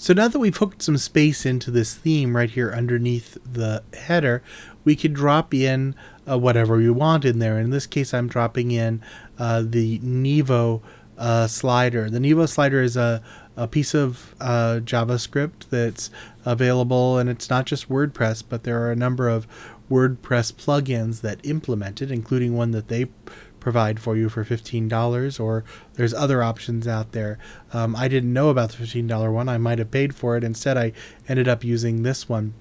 So now that we've hooked some space into this theme right here underneath the header, we could drop in uh, whatever we want in there. In this case, I'm dropping in uh, the Nivo uh, slider. The Nivo slider is a, a piece of uh, JavaScript that's available, and it's not just WordPress, but there are a number of WordPress plugins that implement it, including one that they provide for you for $15 or there's other options out there. Um, i didn't know about the $15 one. I might have paid for it. Instead i ended up using this one.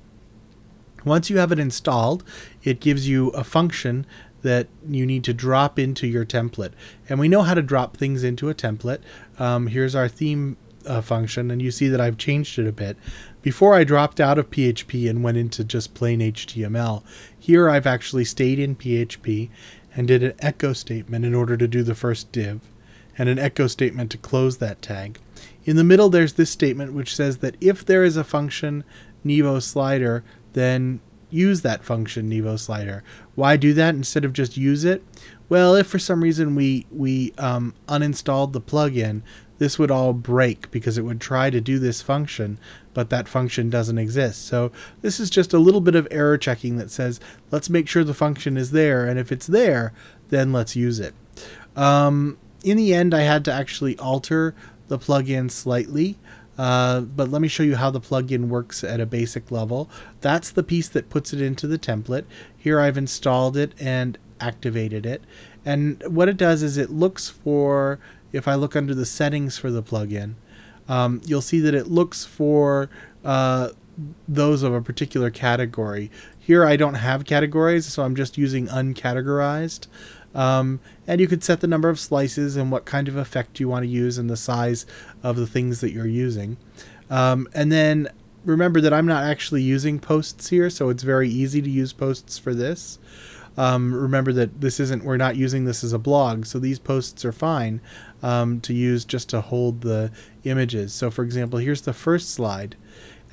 Once you have it installed it gives you a function that you need to drop into your template. And we know how to drop things into a template. Um, here's our theme uh, function and you see that I've changed it a bit. Before I dropped out of PHP and went into just plain HTML, here I've actually stayed in PHP and did an echo statement in order to do the first div, and an echo statement to close that tag. In the middle, there's this statement which says that if there is a function Nivo slider, then use that function Nivo slider. Why do that instead of just use it? Well, if for some reason we we um, uninstalled the plugin, this would all break because it would try to do this function, but that function doesn't exist. So this is just a little bit of error checking that says, let's make sure the function is there, and if it's there, then let's use it. Um, in the end, I had to actually alter the plugin slightly. Uh, but let me show you how the plugin works at a basic level. That's the piece that puts it into the template. Here I've installed it and activated it. And what it does is it looks for if I look under the settings for the plugin, um, you'll see that it looks for uh, those of a particular category. Here I don't have categories, so I'm just using uncategorized. Um, and you could set the number of slices and what kind of effect you want to use and the size of the things that you're using. Um, and then remember that I'm not actually using posts here, so it's very easy to use posts for this. Um, remember that this isn't, we're not using this as a blog, so these posts are fine um, to use just to hold the images. So for example, here's the first slide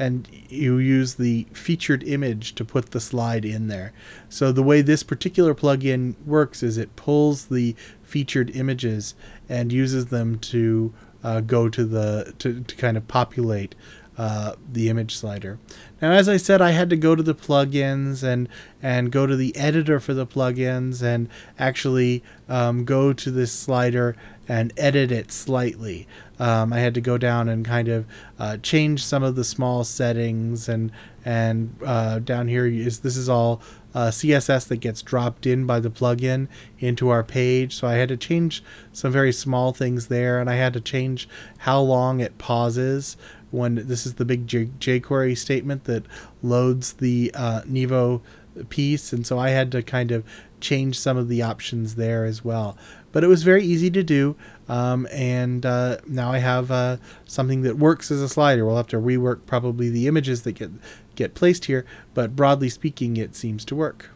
and you use the featured image to put the slide in there. So the way this particular plugin works is it pulls the featured images and uses them to uh, go to the to, to kind of populate uh, the image slider. Now, as I said, I had to go to the plugins and and go to the editor for the plugins and actually um, go to this slider and edit it slightly. Um, I had to go down and kind of uh, change some of the small settings and and uh, down here is this is all uh, CSS that gets dropped in by the plugin into our page. So I had to change some very small things there, and I had to change how long it pauses when this is the big J- jQuery statement that loads the uh, Nivo piece, and so I had to kind of change some of the options there as well. But it was very easy to do, um, and uh, now I have uh, something that works as a slider. We'll have to rework probably the images that get get placed here, but broadly speaking, it seems to work.